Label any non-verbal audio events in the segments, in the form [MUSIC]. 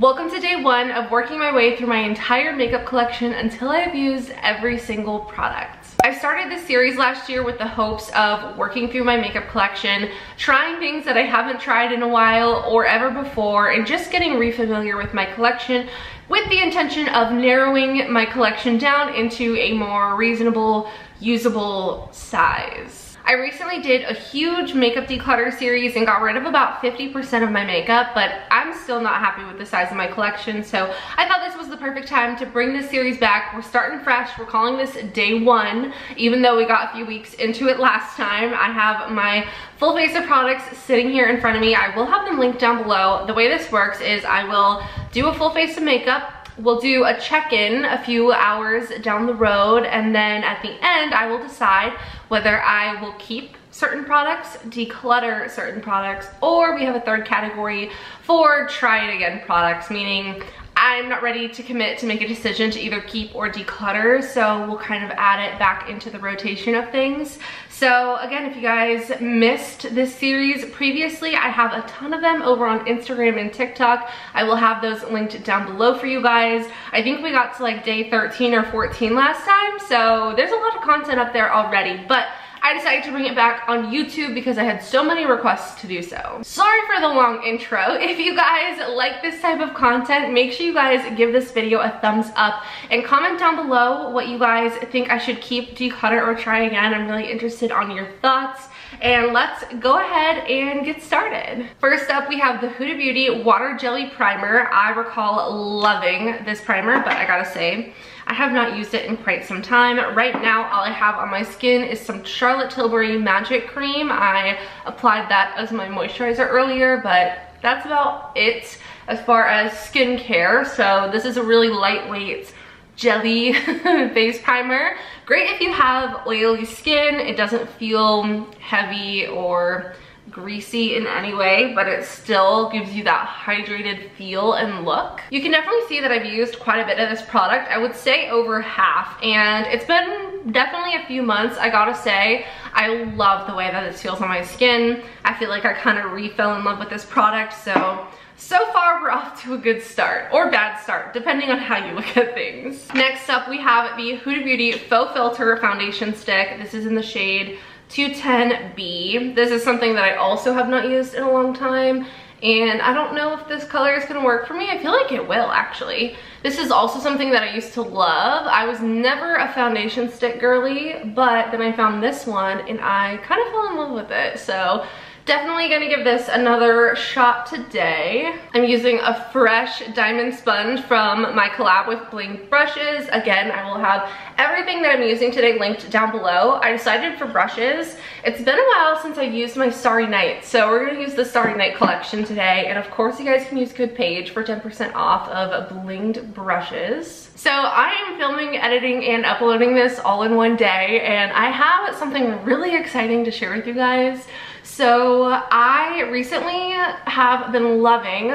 Welcome to day one of working my way through my entire makeup collection until I've used every single product. I started this series last year with the hopes of working through my makeup collection, trying things that I haven't tried in a while or ever before, and just getting refamiliar with my collection with the intention of narrowing my collection down into a more reasonable, usable size. I recently did a huge makeup declutter series and got rid of about 50% of my makeup, but I'm still not happy with the size of my collection, so I thought this was the perfect time to bring this series back. We're starting fresh. We're calling this day one, even though we got a few weeks into it last time. I have my full face of products sitting here in front of me. I will have them linked down below. The way this works is I will do a full face of makeup, We'll do a check-in a few hours down the road and then at the end I will decide whether I will keep certain products, declutter certain products, or we have a third category for try it again products, meaning I'm not ready to commit to make a decision to either keep or declutter, so we'll kind of add it back into the rotation of things. So again, if you guys missed this series previously, I have a ton of them over on Instagram and TikTok. I will have those linked down below for you guys. I think we got to like day 13 or 14 last time, so there's a lot of content up there already, but I decided to bring it back on YouTube because I had so many requests to do so. Sorry for the long intro. [LAUGHS] If you guys like this type of content, make sure you guys give this video a thumbs up and comment down below what you guys think I should keep, declutter, or try again. I'm really interested on your thoughts and let's go ahead and get started. First up, we have the Huda Beauty Water Jelly Primer. I recall loving this primer, but I gotta say, I have not used it in quite some time. Right now, all I have on my skin is some Charlotte Tilbury Magic Cream. I applied that as my moisturizer earlier, but that's about it as far as skincare. So this is a really lightweight jelly [LAUGHS] face primer. Great if you have oily skin. It doesn't feel heavy or greasy in any way, but it still gives you that hydrated feel and look. You can definitely see that I've used quite a bit of this product. I would say over half, and it's been definitely a few months, I gotta say. I love the way that this feels on my skin. I feel like I kind of re-fell in love with this product, so so far, we're off to a good start, or bad start, depending on how you [LAUGHS] look at things. Next up, we have the Huda Beauty Faux Filter Foundation Stick. This is in the shade 210B. This is something that I also have not used in a long time and I don't know if this color is gonna work for me. I feel like it will actually. This is also something that I used to love. I was never a foundation stick girly, but then I found this one and I kind of fell in love with it. So Definitely gonna give this another shot today. I'm using a fresh diamond sponge from my collab with Bling Brushes. Again, I will have everything that I'm using today linked down below. I decided for brushes, it's been a while since I used my Starry Night, so we're gonna use the Starry Night collection today. And of course, you guys can use code PAIGE for 10% off of blinged brushes. So I am filming, editing, and uploading this all in one day, and I have something really exciting to share with you guys. So I recently have been loving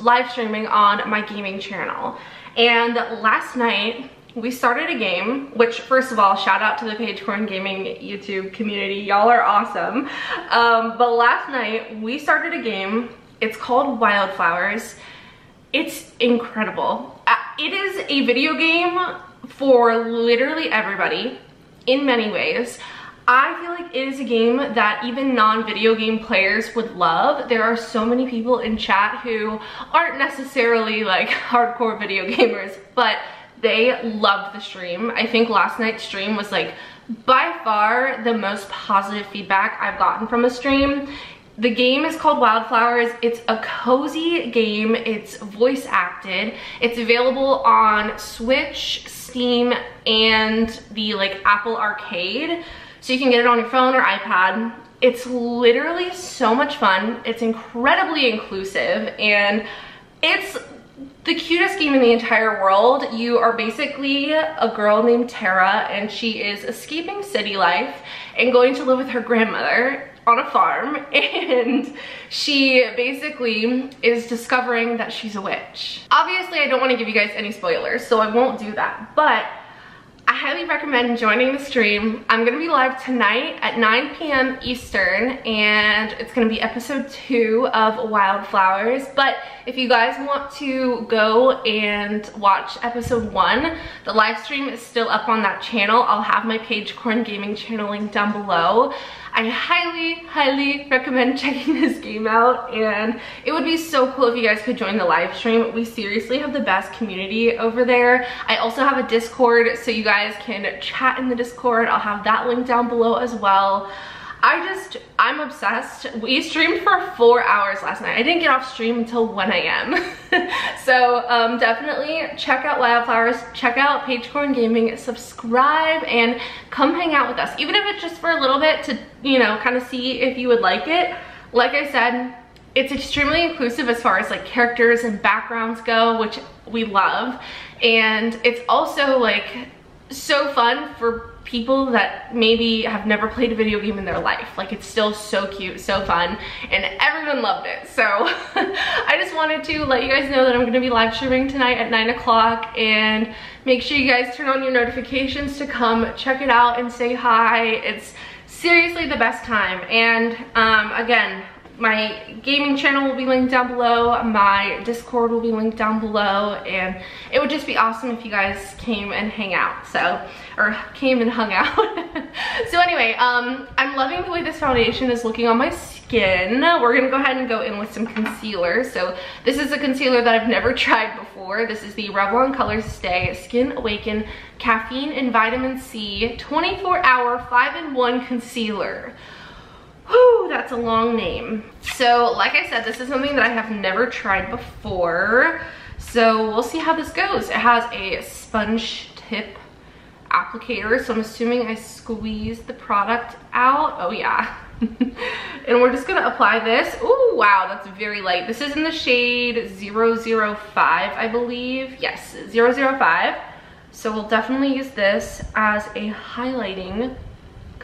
live streaming on my gaming channel. And last night, we started a game, which first of all, shout out to the Paige Koren Gaming YouTube community. Y'all are awesome. Um, but last night, we started a game. It's called Wylde Flowers. It's incredible. Uh, it is a video game for literally everybody in many ways. I feel like it is a game that even non-video game players would love. There are so many people in chat who aren't necessarily like [LAUGHS] hardcore video gamers, but they loved the stream. I think last night's stream was like by far the most positive feedback I've gotten from a stream. The game is called Wylde Flowers. It's a cozy game. It's voice acted. It's available on Switch, Steam, and the like Apple Arcade. So you can get it on your phone or iPad. It's literally so much fun. It's incredibly inclusive and it's the cutest game in the entire world. You are basically a girl named Tara and she is escaping city life and going to live with her grandmother on a farm [LAUGHS] and she basically is discovering that she's a witch. Obviously, I don't want to give you guys any spoilers, so I won't do that, but I highly recommend joining the stream. I'm gonna be live tonight at 9 p.m. Eastern and it's gonna be episode two of Wylde Flowers. But if you guys want to go and watch episode one, the live stream is still up on that channel. I'll have my Paige Koren Gaming channel link down below. I highly, highly recommend [LAUGHS] checking this game out and it would be so cool if you guys could join the live stream. We seriously have the best community over there. I also have a Discord so you guys can chat in the Discord. I'll have that link down below as well. I just, I'm obsessed. We streamed for four hours last night. I didn't get off stream until 1 a.m. [LAUGHS] so um, definitely check out Wylde Flowers, check out Paige Koren Gaming, subscribe, and come hang out with us. Even if it's just for a little bit to, you know, kind of see if you would like it. Like I said, it's extremely inclusive as far as like characters and backgrounds go, which we love. And it's also like so fun for people that maybe have never played a video game in their life. Like it's still so cute, so fun, and everyone loved it. So [LAUGHS] I just wanted to let you guys know that I'm gonna be live streaming tonight at nine o'clock and make sure you guys turn on your notifications to come check it out and say hi. It's seriously the best time. And um, again, my gaming channel will be linked down below my discord will be linked down below and it would just be awesome if you guys came and hang out so or came and hung out [LAUGHS] so anyway um i'm loving the way this foundation is looking on my skin we're gonna go ahead and go in with some concealer so this is a concealer that i've never [LAUGHS] tried before this is the revlon ColorStay skin awaken caffeine and vitamin c 24 hour 5-in-1 concealer Whew, that's a long name. So like I said, this is something that I have never tried before. So we'll see how this goes. It has a sponge tip applicator. So I'm assuming I squeeze the product out. Oh yeah. [LAUGHS] and we're just gonna apply this. Oh wow, that's very light. This is in the shade 005, I believe. Yes, 005. So we'll definitely use this as a highlighting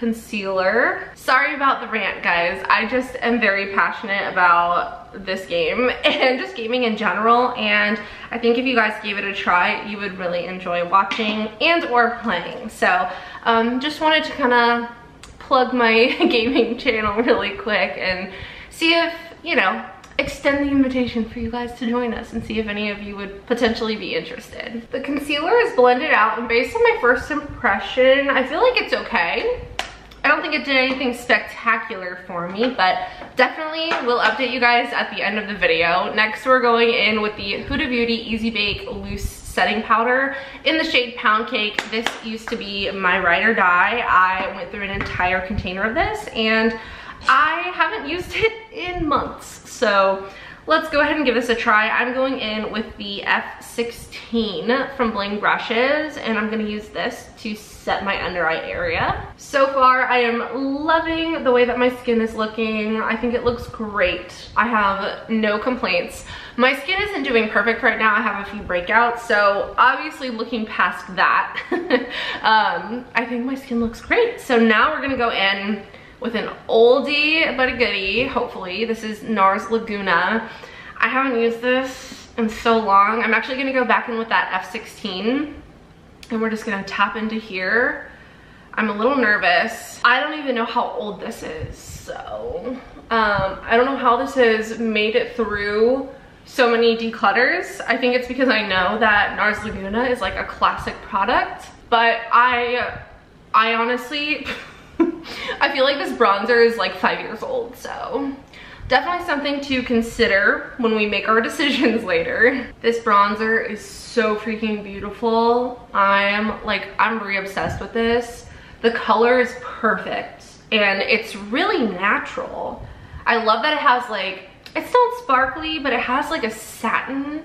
concealer. Sorry about the rant, guys. I just am very passionate about this game [LAUGHS] and just gaming in general. And I think if you guys gave it a try, you would really enjoy watching and or playing. So um, just wanted to kind of plug my [LAUGHS] gaming channel really quick and see if, you know, extend the invitation for you guys to join us and see if any of you would potentially be interested. The concealer is blended out and based on my first impression, I feel like it's okay. I don't think it did anything spectacular for me, but definitely will update you guys at the end of the video. Next, we're going in with the Huda Beauty Easy Bake Loose Setting Powder in the shade Pound Cake. This used to be my ride or die. I went through an entire container of this and I haven't used [LAUGHS] it in months. So let's go ahead and give this a try. I'm going in with the F16 from Bling Brushes and I'm gonna use this to set my under eye area. So far, I am loving the way that my skin is looking. I think it looks great. I have no complaints. My skin isn't doing perfect right now. I have a few breakouts, so obviously looking past that, [LAUGHS] um, I think my skin looks great. So now we're gonna go in with an oldie but a goodie, hopefully. This is NARS Laguna. I haven't used this in so long. I'm actually gonna go back in with that F16 and we're just gonna tap into here. I'm a little nervous. I don't even know how old this is, so um, I don't know how this has made it through so many declutters. I think it's because I know that NARS Laguna is like a classic product, but I, I honestly, [LAUGHS] I feel like this bronzer is like five years old, so definitely something to consider when we make our [LAUGHS] decisions later. This bronzer is so freaking beautiful. I'm like, I'm re-obsessed with this. The color is perfect and it's really natural. I love that it has like, it's not sparkly, but it has like a satin,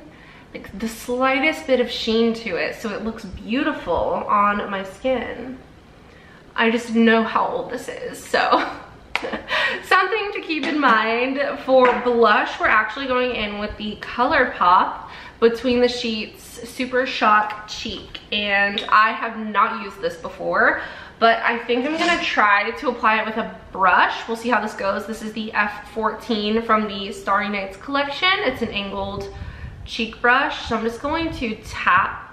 like the slightest bit of sheen to it. So it looks beautiful on my skin. I just know how old this is, so. [LAUGHS] Something to keep in mind for blush, we're actually going in with the ColourPop Between the Sheets Super Shock Cheek. And I have not used this before, but I think I'm gonna try to apply it with a brush. We'll see how this goes. This is the F14 from the Starry Nights collection. It's an angled cheek brush. So I'm just going to tap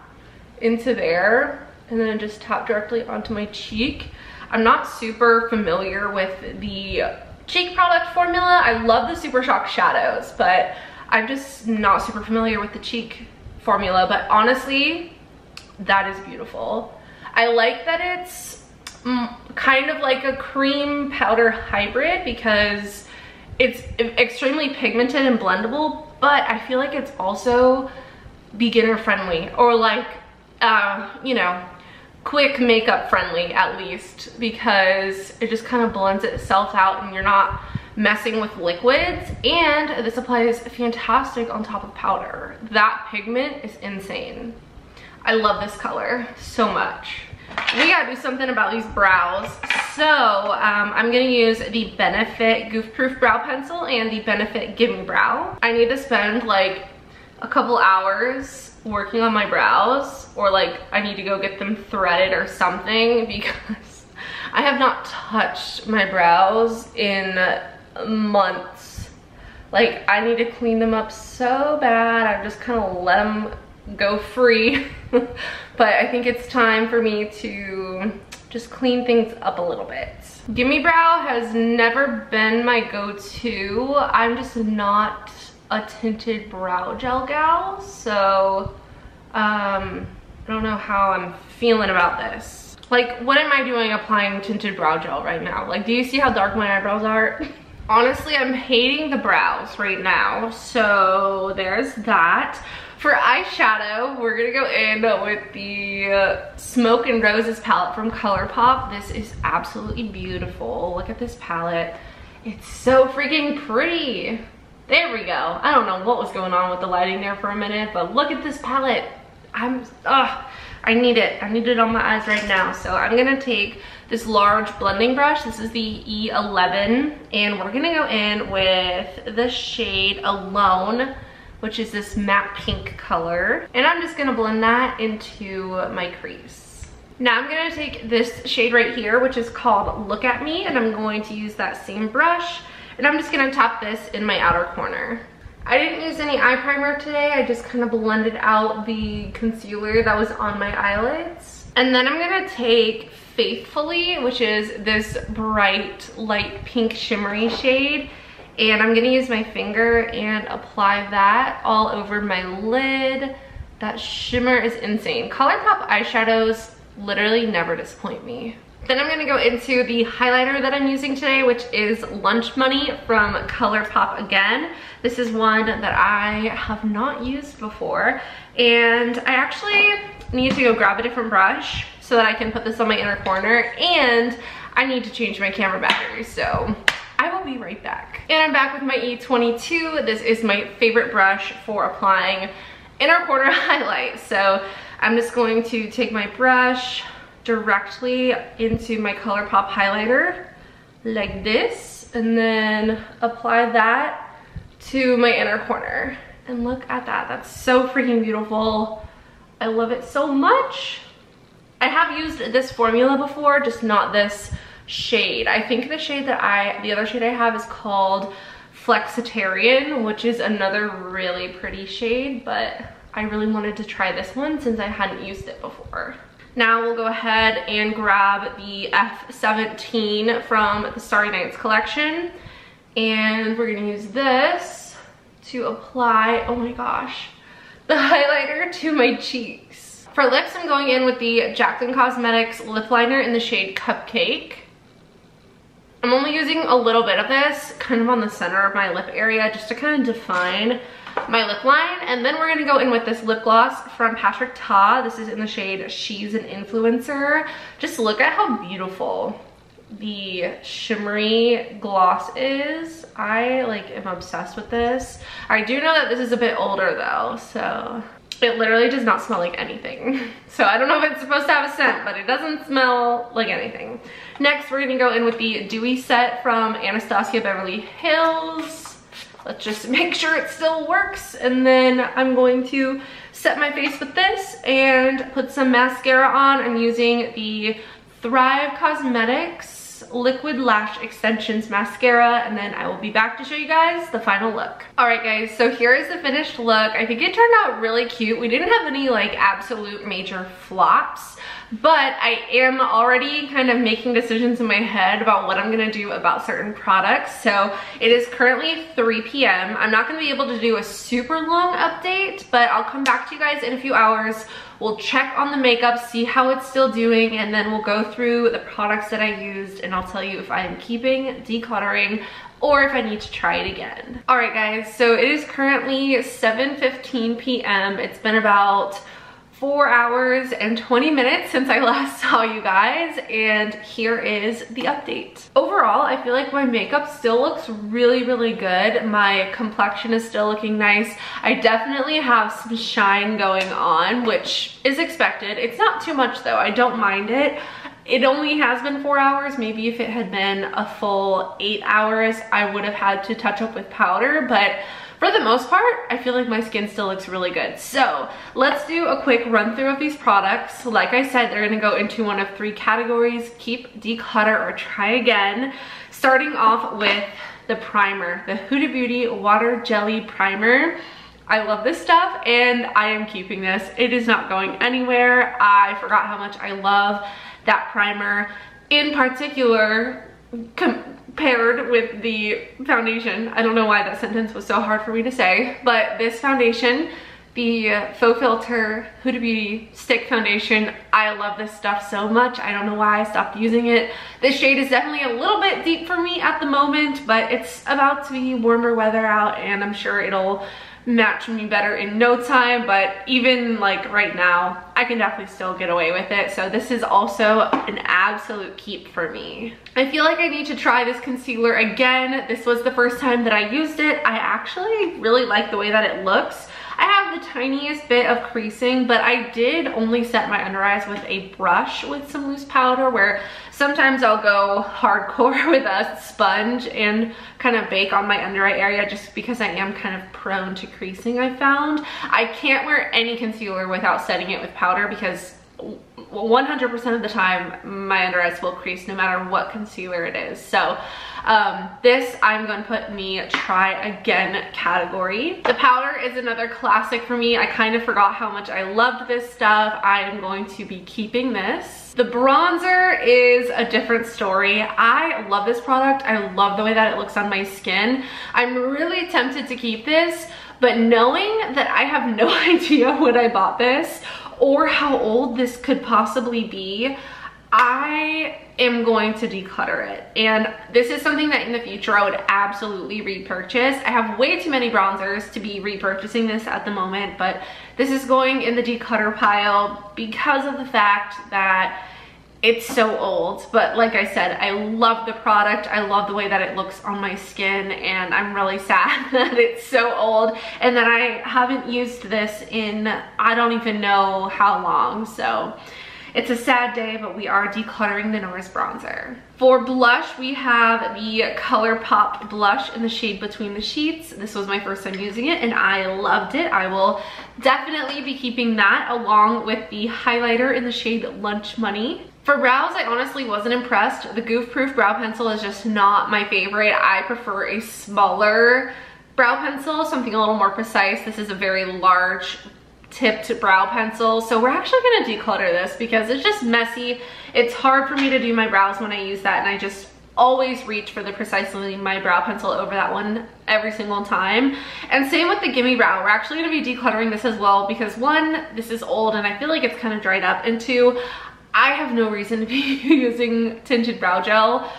into there and then just tap directly onto my cheek. I'm not super familiar with the cheek product formula. I love the Super Shock shadows, but I'm just not super familiar with the cheek formula. But honestly, that is beautiful. I like that it's mm, kind of like a cream powder hybrid because it's extremely pigmented and blendable, but I feel like it's also beginner friendly or like, uh, you know, quick makeup friendly at least because it just kind of blends itself out and you're not messing with liquids and this applies fantastic on top of powder. That pigment is insane. I love this color so much. We gotta do something about these brows. So um, I'm gonna use the Benefit Goof Proof Brow Pencil and the Benefit Gimme Brow. I need to spend like a couple hours working on my brows or like I need to go get them threaded or something [LAUGHS] because I have not touched my brows in months. Like I need to clean them up so bad. I've just kind of let them go free. [LAUGHS] but I think it's time for me to just clean things up a little bit. Gimme Brow has never been my go-to. I'm just not a tinted brow gel gal, so um, I don't know how I'm feeling about this. Like, what am I doing applying tinted brow gel right now? Like, do you see how dark my eyebrows are? [LAUGHS] Honestly, I'm hating the brows right now, so there's that. For eyeshadow, we're gonna go in with the uh, Smoke and Roses palette from ColourPop. This is absolutely beautiful. Look at this palette. It's so freaking pretty. There we go. I don't know what was going on with the lighting there for a minute, but look at this palette. I'm, ugh, I need it. I need it on my eyes right now. So I'm gonna take this large blending brush. This is the E11, and we're gonna go in with the shade Alone, which is this matte pink color. And I'm just gonna blend that into my crease. Now I'm gonna take this shade right here, which is called Look At Me, and I'm going to use that same brush and I'm just gonna tap this in my outer corner. I didn't use any eye primer today. I just kind of blended out the concealer that was on my eyelids. And then I'm gonna take Faithfully, which is this bright, light pink shimmery shade. And I'm gonna use my finger and apply that all over my lid. That shimmer is insane. ColourPop eyeshadows literally never disappoint me. Then I'm gonna go into the highlighter that I'm using today, which is Lunch Money from ColourPop again. This is one that I have not used before. And I actually need to go grab a different brush so that I can put this on my inner corner. And I need to change my camera battery, so I will be right back. And I'm back with my E22. This is my favorite brush for applying inner corner [LAUGHS] highlight. So I'm just going to take my brush, directly into my ColourPop highlighter like this and then apply that to my inner corner. And look at that, that's so freaking beautiful. I love it so much. I have used this formula before, just not this shade. I think the shade that I, the other shade I have is called Flexitarian, which is another really pretty shade, but I really wanted to try this one since I hadn't used it before. Now we'll go ahead and grab the F17 from the Starry Nights collection. And we're gonna use this to apply, oh my gosh, [LAUGHS] the highlighter to my cheeks. For lips, I'm going in with the Jaclyn Cosmetics lip liner in the shade Cupcake. I'm only using a little bit of this kind of on the center of my lip area just to kind of define my lip line. And then we're gonna go in with this lip gloss from Patrick Ta. This is in the shade She's an Influencer. Just look at how beautiful the shimmery gloss is. I like am obsessed with this. I do know that this is a bit older though, so it literally does not smell like anything. [LAUGHS] So I don't know if it's supposed to have a scent, but it doesn't smell like anything. Next, we're gonna go in with the Dewy Set from Anastasia Beverly Hills. Let's just make sure it still works. And then I'm going to set my face with this and put some mascara on. I'm using the Thrive Causemetics Liquid Lash Extensions Mascara and then I will be back to show you guys the final look. Alright guys, so here is the finished look. I think it turned out really cute. We didn't have any like absolute major flops, but I am already kind of making decisions in my head about what I'm gonna do about certain products. So it is currently 3 p.m. I'm not gonna be able to do a super long update, but I'll come back to you guys in a few hours. We'll check on the makeup, see how it's still doing, and then we'll go through the products that I used and I'll tell you if I am keeping, decluttering, or if I need to try it again. All right guys, so it is currently 7.15 p.m. It's been about four hours and 20 minutes since I [LAUGHS] last saw you guys and here is the update. Overall, I feel like my makeup still looks really, really good. My complexion is still looking nice. I definitely have some shine going on, which is expected. It's not too much though, I don't mind it. It only has been four hours. Maybe if it had been a full eight hours, I would have had to touch up with powder, but for the most part, I feel like my skin still looks really good. So let's do a quick run through of these products. Like I said, they're gonna go into one of three categories, keep, declutter, or try again. Starting off with the primer, the Huda Beauty Water Jelly Primer. I love this stuff and I am keeping this. It is not going anywhere. I forgot how much I love that primer. In particular, paired with the foundation. I don't know why that sentence was so hard for me to say, but this foundation, the Faux Filter Huda Beauty Stick Foundation, I love this stuff so much. I don't know why I stopped using it. This shade is definitely a little bit deep for me at the moment, but it's about to be warmer weather out and I'm sure it'll match me better in no time but even like right now I can definitely still get away with it so this is also an absolute keep for me. I feel like I need to try this concealer again. This was the first time that I used it. I actually really like the way that it looks. I have the tiniest bit of creasing, but I did only set my under eyes with a brush with some loose powder where sometimes I'll go hardcore [LAUGHS] with a sponge and kind of bake on my under eye area just because I am kind of prone to creasing I found. I can't wear any concealer without setting it with powder because 100% of the time my under eyes will crease no matter what concealer it is. So um, this I'm going to put in the try again category. The powder is another classic for me. I kind of forgot how much I loved this stuff. I am going to be keeping this. The bronzer is a different story. I love this product. I love the way that it looks on my skin. I'm really tempted to keep this, but knowing that I have no [LAUGHS] idea when I bought this or how old this could possibly be, I am going to declutter it. And this is something that in the future I would absolutely repurchase. I have way too many bronzers to be repurchasing this at the moment, but this is going in the declutter pile because of the fact that it's so old but like i said i love the product i love the way that it looks on my skin and i'm really sad [LAUGHS] that it's so old and that i haven't used this in i don't even know how long so it's a sad day, but we are decluttering the NARS bronzer. For blush, we have the ColourPop blush in the shade Between the Sheets. This was my first time using it and I loved it. I will definitely be keeping that along with the highlighter in the shade Lunch Money. For brows, I honestly wasn't impressed. The Goof Proof brow pencil is just not my favorite. I prefer a smaller brow pencil, something a little more precise. This is a very large tipped brow pencil. So we're actually gonna declutter this because it's just messy. It's hard for me to do my brows when I use that and I just always reach for the precisely my brow pencil over that one every single time. And same with the Gimme Brow. We're actually gonna be decluttering this as well because one, this is old and I feel like it's kind of dried up. And two, I have no reason to be [LAUGHS] using tinted brow gel.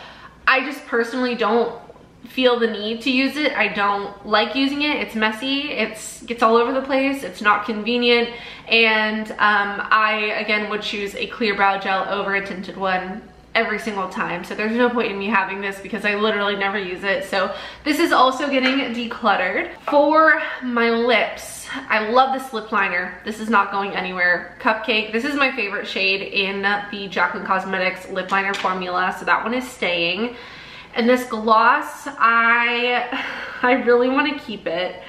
I just personally don't feel the need to use it. I don't like using it. It's messy. It's gets all over the place. It's not convenient. And um, I, again, would choose a clear brow gel over a tinted one every single time. So there's no point in me having this because I literally never use it. So this is also getting decluttered. For my lips, I love this lip liner. This is not going anywhere. Cupcake, this is my favorite shade in the Jaclyn Cosmetics lip liner formula. So that one is staying. And this gloss, I, [SIGHS] I really want to keep it,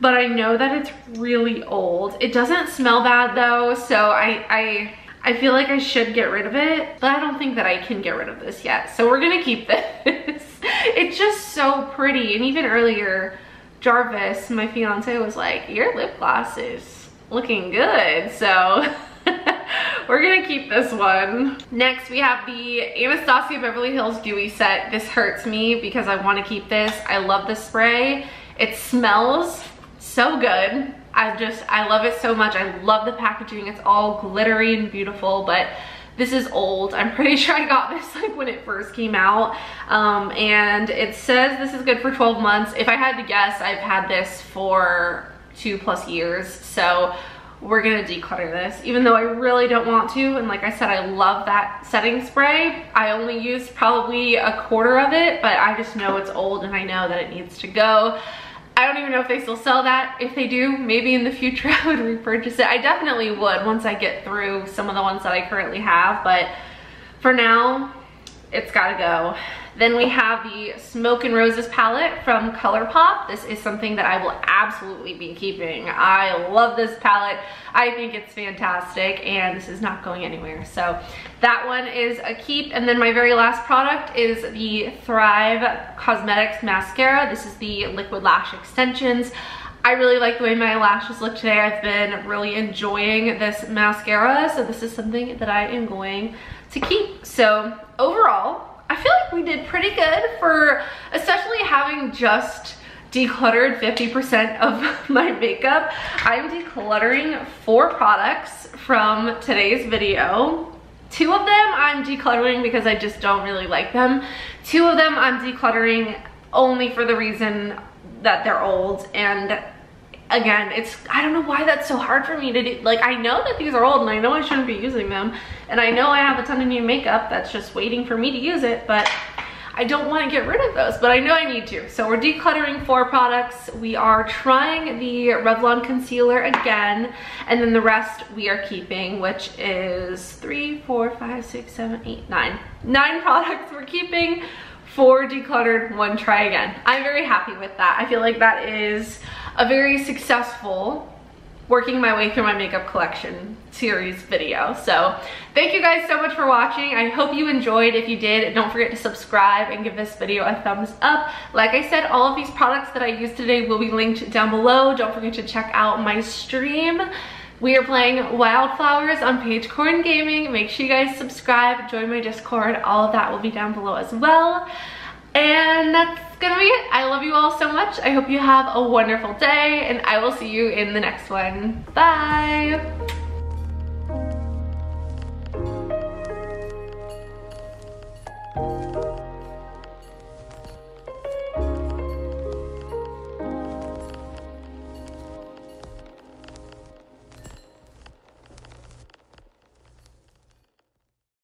but I know that it's really old. It doesn't smell bad though, so I, I, I feel like I should get rid of it, but I don't think that I can get rid of this yet. So we're gonna keep [LAUGHS] this. it's just so pretty. And even earlier, Jarvis, my fiance was like, your lip gloss is looking good. So [LAUGHS] we're gonna keep this one. Next, we have the Anastasia Beverly Hills Dewy Set. This hurts me because I wanna keep this. I love this spray. It smells so good. I just, I love it so much. I love the packaging. It's all glittery and beautiful, but this is old. I'm pretty [LAUGHS] sure I got this like when it first came out. Um, and it says this is good for 12 months. If I had to guess, I've had this for two plus years. So we're gonna declutter this even though I really don't want to and like I said I love that setting spray I only used probably a quarter of it but I just know it's old and I know that it needs to go I don't even know if they still sell that. If they do, maybe in the future [LAUGHS] I would repurchase it. I definitely would once I get through some of the ones that I currently have, but for now, it's gotta go. Then we have the Smoke and Roses palette from ColourPop. This is something that I will absolutely be keeping. I love this palette. I think it's fantastic and this is not going anywhere. So that one is a keep. And then my very last product is the Thrive Causemetics Mascara. This is the Liquid Lash Extensions. I really like the way my lashes look today. I've been really enjoying this mascara. So this is something that I am going to keep. So overall, I feel like we did pretty good for especially having just decluttered 50% of [LAUGHS] my makeup. I'm decluttering four products from today's video. Two of them I'm decluttering because I just don't really like them. Two of them I'm decluttering only for the reason that they're old and again, it's, I don't know why that's so hard for me to do. Like, I know that these are old and I know I shouldn't be using them. And I know I have a ton of new makeup that's just waiting for me to use it, but I don't want to get rid of those, but I know I need to. So we're decluttering four products. We are trying the Revlon concealer again, and then the rest we are keeping, which is three, four, five, six, seven, eight, nine. Nine [LAUGHS] products we're keeping, four decluttered, one try again. I'm very happy with that. I feel like that is a very successful working my way through my makeup collection series video. So thank you guys so much for watching. I hope you enjoyed. If you did, don't forget to subscribe and give this video a thumbs up. Like I said, all of these products that I used today will be linked down below. Don't forget to check out my stream. We are playing Wylde Flowers on Paige Koren Gaming. Make sure you guys subscribe, join my Discord. All of that will be down below as well. And that's gonna be it. I love you all so much. I hope you have a wonderful day and I will see you in the next one. Bye.